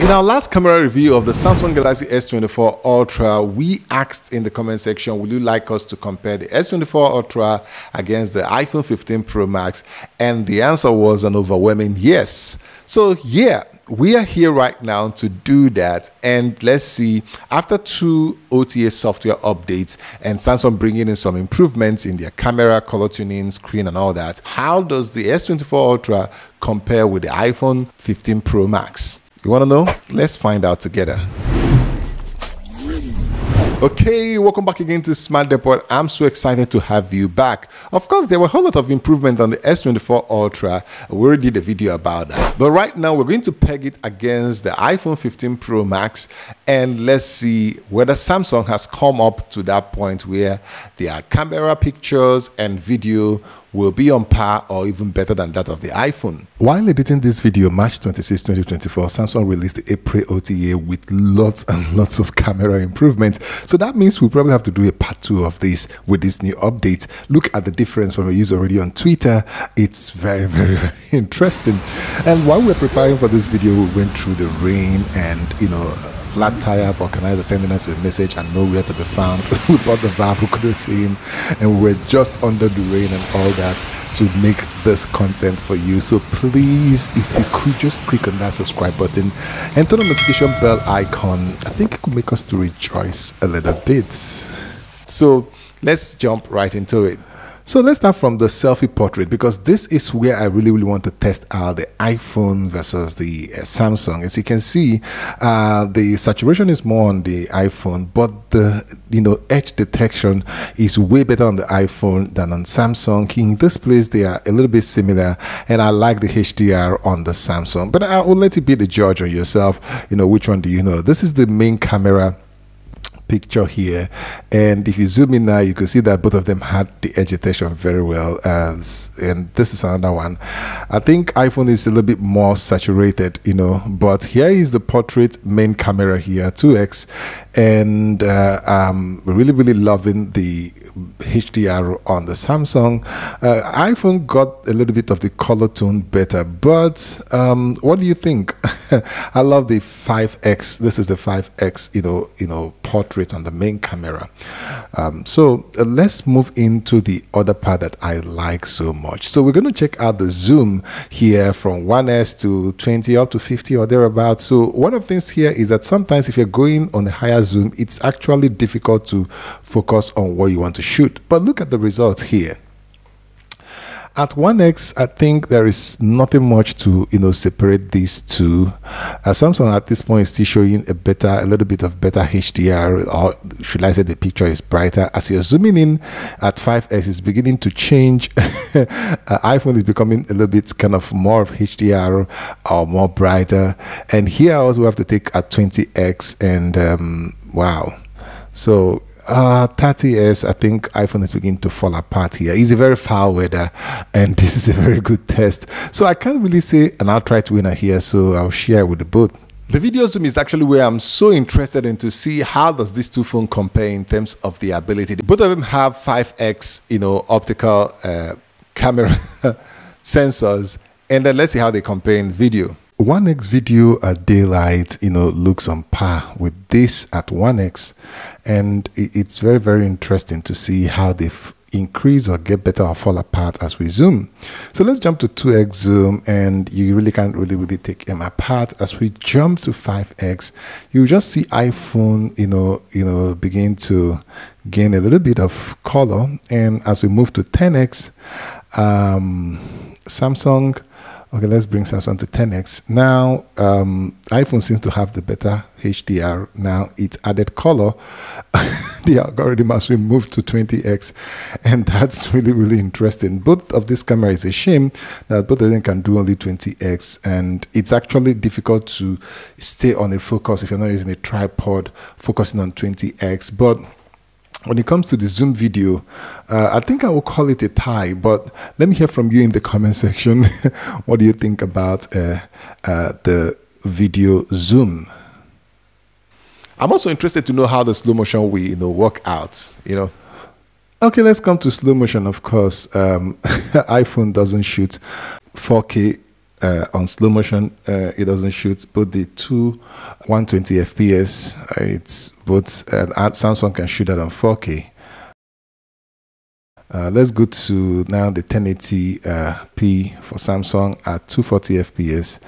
In our last camera review of the Samsung Galaxy S24 Ultra, we asked in the comment section, would you like us to compare the S24 Ultra against the iPhone 15 Pro Max? And the answer was an overwhelming yes. So yeah, we are here right now to do that. And let's see, after two OTA software updates and Samsung bringing in some improvements in their camera, color tuning, screen and all that, how does the S24 Ultra compare with the iPhone 15 Pro Max? You want to know? Let's find out together. Okay, welcome back again to Smart Depot. I'm so excited to have you back. Of course, there were a whole lot of improvement on the S24 Ultra. We already did a video about that. But right now, we're going to peg it against the iPhone 15 Pro Max and let's see whether Samsung has come up to that point where their camera pictures and video will be on par or even better than that of the iPhone. While editing this video, March 26, 2024, Samsung released the April OTA with lots and lots of camera improvements. So that means we probably have to do a part two of this with this new update. Look at the difference from a user already on Twitter. It's very, very, very interesting. And while we're preparing for this video, we went through the rain and, you know, flat tire vulcanizer sending us a message and nowhere to be found. we bought the valve, we couldn't see him, and we were just under the rain and all that to make this content for you. So please, if you could just click on that subscribe button and turn on the notification bell icon, I think it could make us to rejoice a little bit. So let's jump right into it. So let's start from the selfie portrait because this is where I really, really want to test out the iPhone versus the uh, Samsung. As you can see, uh, the saturation is more on the iPhone, but the you know edge detection is way better on the iPhone than on Samsung. In this place, they are a little bit similar, and I like the HDR on the Samsung. But I will let you be the judge on yourself. You know which one do you know? This is the main camera picture here. And if you zoom in now you can see that both of them had the agitation very well as and this is another one. I think iphone is a little bit more saturated you know but here is the portrait main camera here 2x and uh, i'm really really loving the hdr on the samsung. Uh, iphone got a little bit of the color tone better but um, what do you think? I love the 5x this is the 5x you know you know portrait on the main camera. Um, so uh, let's move into the other part that I like so much. So we're going to check out the zoom here from 1S to 20 up to 50 or thereabouts. So one of the things here is that sometimes if you're going on a higher zoom, it's actually difficult to focus on what you want to shoot. But look at the results here at 1x i think there is nothing much to you know separate these two. Uh, samsung at this point is still showing a better a little bit of better hdr or should i say the picture is brighter. As you're zooming in at 5x it's beginning to change. Uh, iphone is becoming a little bit kind of more of hdr or more brighter. And here I also we have to take at 20x and um, wow. So uh, 30 years, I think iPhone is beginning to fall apart here. It's a very foul weather, and this is a very good test. So I can't really say an outright winner here, so I'll share with the both. The video zoom is actually where I'm so interested in to see how does these two phones compare in terms of the ability. Both of them have 5x, you know, optical uh, camera sensors, and then let's see how they compare in video. 1x video at daylight you know looks on par with this at 1x and it's very very interesting to see how they increase or get better or fall apart as we zoom. So let's jump to 2x zoom and you really can't really really take them apart. As we jump to 5x you just see iphone you know you know begin to gain a little bit of color. And as we move to 10x um, samsung Okay, let's bring Samsung to 10x. Now, um, iPhone seems to have the better HDR. Now, it's added color. the algorithm has been moved to 20x, and that's really, really interesting. Both of these cameras, is a shame that both of them can do only 20x, and it's actually difficult to stay on a focus if you're not using a tripod focusing on 20x. But when it comes to the Zoom video, uh, I think I will call it a tie, but let me hear from you in the comment section. what do you think about uh, uh, the video Zoom? I'm also interested to know how the slow motion will you know work out. You know. Okay, let's come to slow motion. Of course, um, iPhone doesn't shoot 4K uh, on slow motion, uh, it doesn't shoot But the two 120 FPS. Uh, it's both uh, Samsung can shoot that on 4K. Uh, let's go to now the 1080p for Samsung at 240 FPS.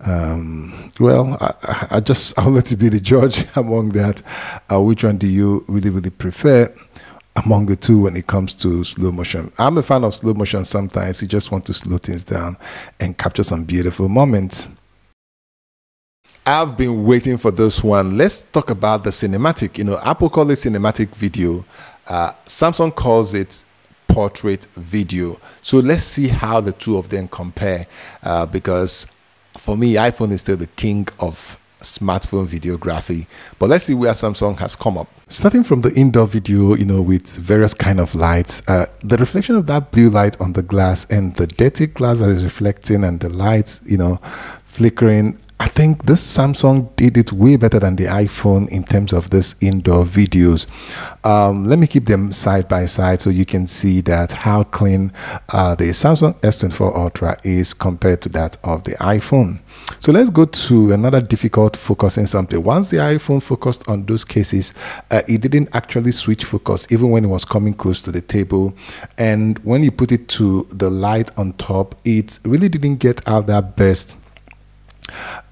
Um, well, I, I, just I'll let you be the judge among that. Uh, which one do you really really prefer? Among the two when it comes to slow motion. I'm a fan of slow motion sometimes. You just want to slow things down and capture some beautiful moments. I've been waiting for this one. Let's talk about the cinematic. You know, Apple calls it cinematic video. Uh, Samsung calls it portrait video. So let's see how the two of them compare. Uh, because for me, iPhone is still the king of smartphone videography. But let's see where Samsung has come up. Starting from the indoor video, you know, with various kind of lights, uh, the reflection of that blue light on the glass and the dirty glass that is reflecting and the lights, you know, flickering I think this Samsung did it way better than the iPhone in terms of this indoor videos. Um, let me keep them side by side so you can see that how clean uh, the Samsung S24 Ultra is compared to that of the iPhone. So let's go to another difficult focusing something. Once the iPhone focused on those cases, uh, it didn't actually switch focus even when it was coming close to the table. And when you put it to the light on top, it really didn't get out that best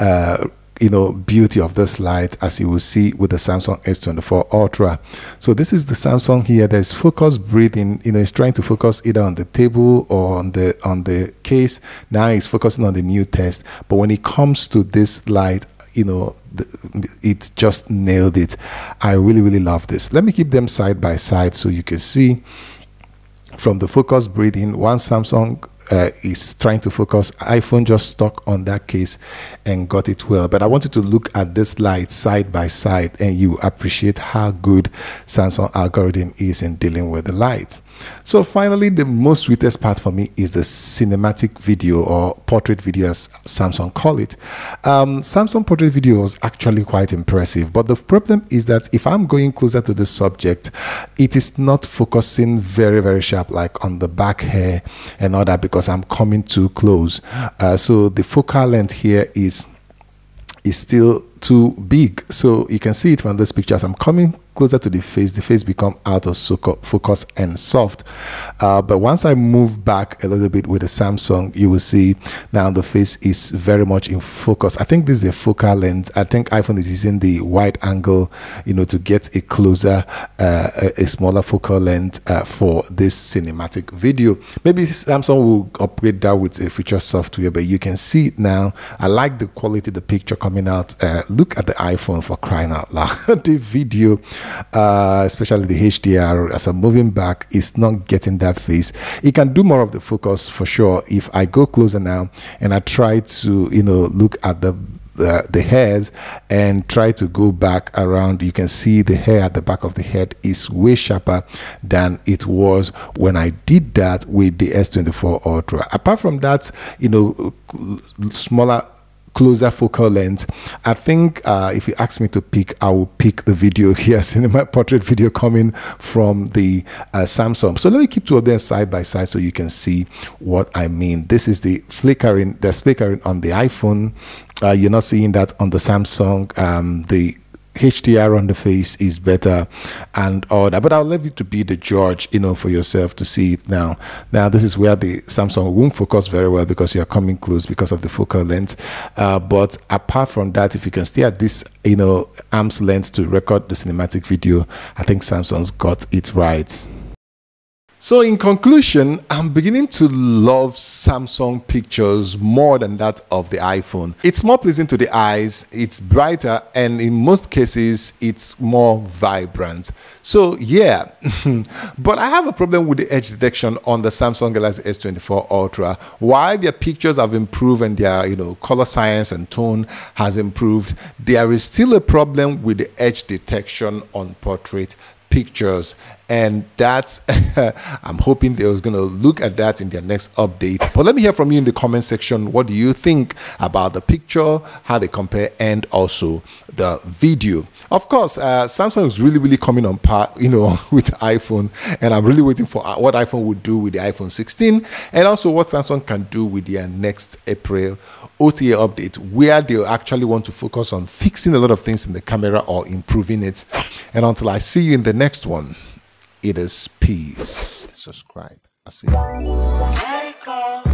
uh, you know beauty of this light as you will see with the Samsung S24 Ultra. So this is the Samsung here. There's focus breathing you know it's trying to focus either on the table or on the on the case. Now it's focusing on the new test. But when it comes to this light you know it just nailed it. I really really love this. Let me keep them side by side so you can see. From the focus breathing one Samsung uh, is trying to focus. iPhone just stuck on that case and got it well. But I wanted to look at this light side by side and you appreciate how good Samsung algorithm is in dealing with the lights. So finally, the most sweetest part for me is the cinematic video or portrait video as Samsung call it. Um, Samsung portrait video was actually quite impressive, but the problem is that if I'm going closer to the subject, it is not focusing very, very sharp like on the back hair and all that because I'm coming too close. Uh, so the focal length here is is still too big. So you can see it from this picture. As I'm coming closer to the face, the face become out of focus and soft. Uh, but once I move back a little bit with the Samsung, you will see now the face is very much in focus. I think this is a focal lens. I think iPhone is using the wide angle, you know, to get a closer, uh, a smaller focal length uh, for this cinematic video. Maybe Samsung will upgrade that with a feature software, but you can see now. I like the quality, the picture coming out. Uh, look at the iPhone for crying out loud. the video uh, especially the HDR, as I'm moving back, is not getting that face. It can do more of the focus for sure. If I go closer now and I try to, you know, look at the the, the hairs and try to go back around you can see the hair at the back of the head is way sharper than it was when I did that with the S24 Ultra apart from that you know smaller closer focal length. I think uh, if you ask me to pick, I will pick the video here, cinema portrait video coming from the uh, Samsung. So let me keep two of them side by side so you can see what I mean. This is the flickering, there's flickering on the iPhone. Uh, you're not seeing that on the Samsung. Um, the HDR on the face is better and all that. But I'll leave you to be the judge, you know, for yourself to see it now. Now, this is where the Samsung won't focus very well because you're coming close because of the focal length. Uh, but apart from that, if you can stay at this, you know, arm's length to record the cinematic video, I think Samsung's got it right. So, in conclusion, I'm beginning to love Samsung pictures more than that of the iPhone. It's more pleasing to the eyes, it's brighter, and in most cases, it's more vibrant. So, yeah, but I have a problem with the edge detection on the Samsung Galaxy S24 Ultra. While their pictures have improved and their you know color science and tone has improved, there is still a problem with the edge detection on portrait pictures and that's i'm hoping they was going to look at that in their next update. But let me hear from you in the comment section. What do you think about the picture how they compare and also the video? Of course uh, samsung is really really coming on par you know with iphone. And i'm really waiting for uh, what iphone would do with the iphone 16 and also what samsung can do with their next april ota update where they actually want to focus on fixing a lot of things in the camera or improving it. And until i see you in the next one it is peace. Subscribe. I see you.